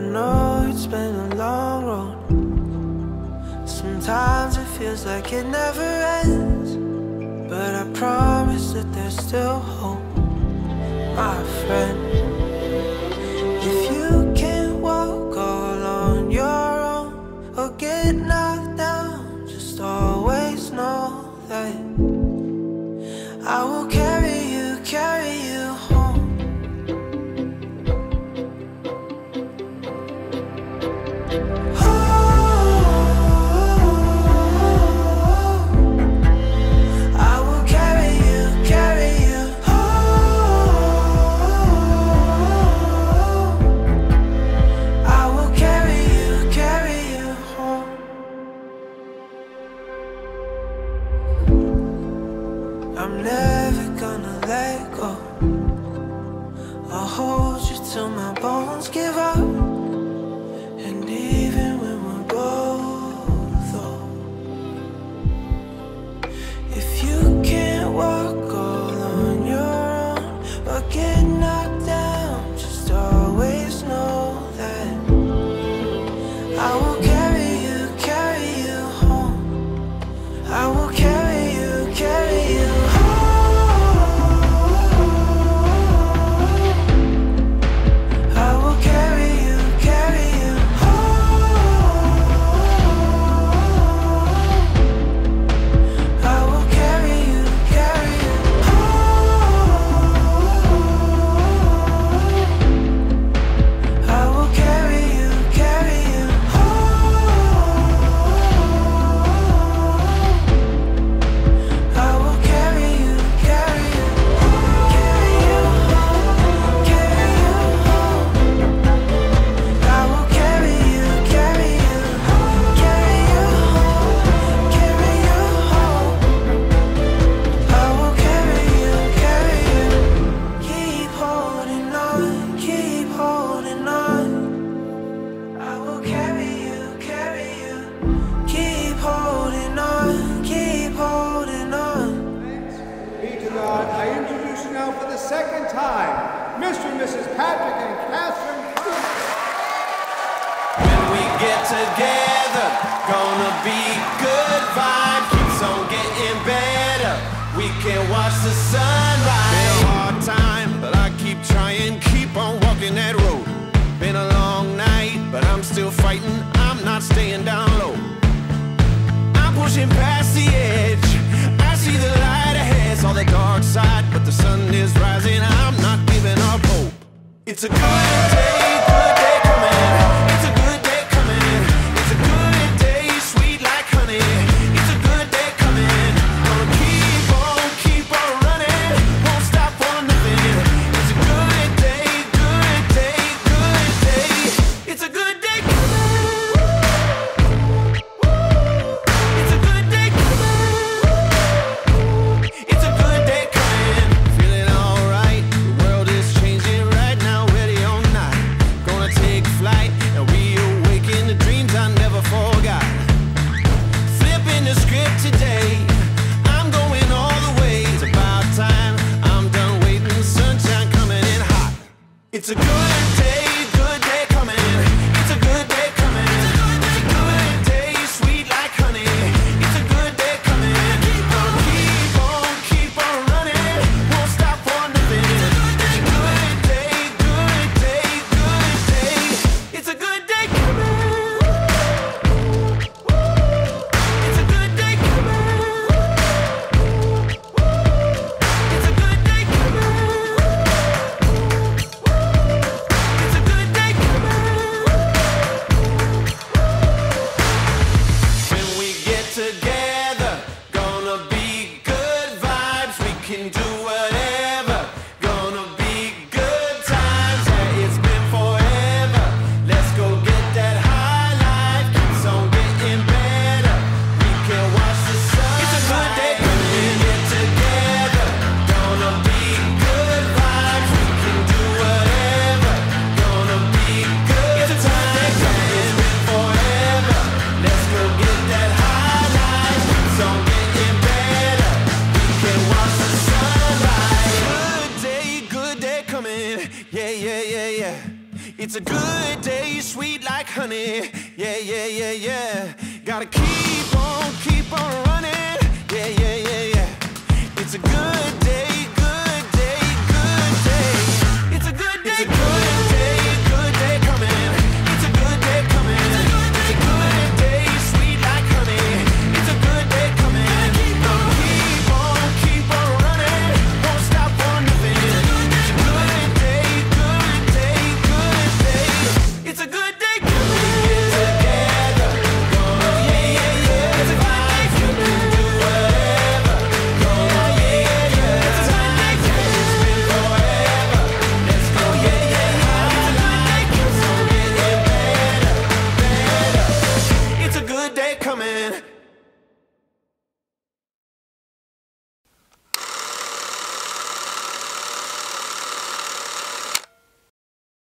know it's been a long road. Sometimes it feels like it never ends. But I promise that there's still hope My friend. If you can't walk all on your own Or get knocked down Just always know that I will Don't give up. second time, Mr. and Mrs. Patrick and Katherine. When we get together, gonna be good vibes. Keeps on getting better. We can watch the sunrise. Been a hard time, but I keep trying. Keep on walking that road. Been a long night, but I'm still fighting. I'm not staying down low. I'm pushing past the edge the dark side, but the sun is rising. I'm not giving up hope. It's a good day. It's a good can do It's a good day, sweet like honey. Yeah, yeah, yeah, yeah. Gotta keep on, keep on running. Yeah, yeah, yeah, yeah. It's a good day.